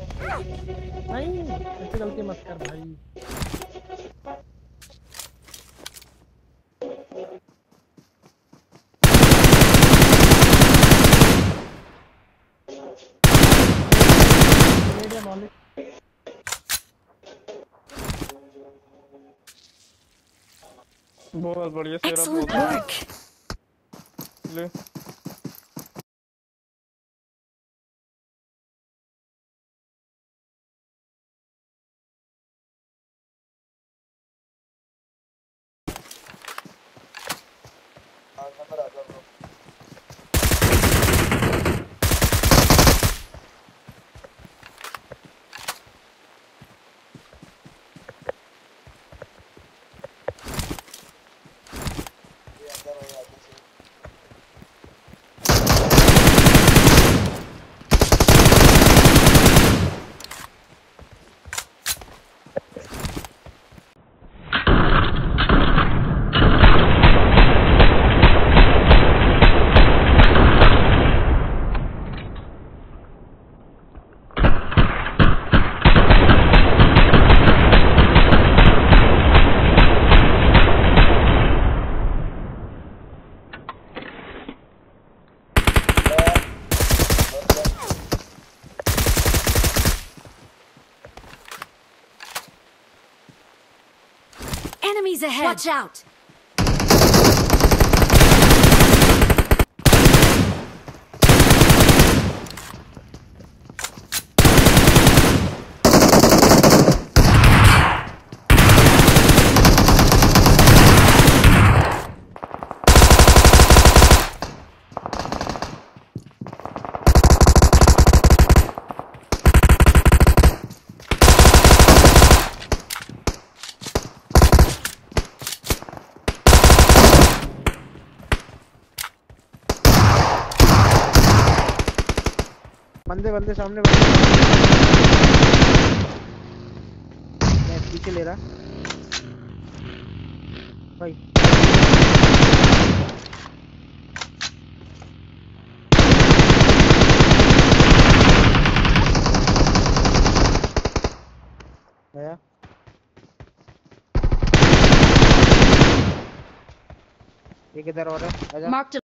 नहीं ऐसे गलती मत कर भाई बहुत बढ़िया सेरा namorada, Enemies ahead. Watch out. बंदे बंदे सामने बंदे। मैं पीछे ले रहा। भाई। ये किधर और है।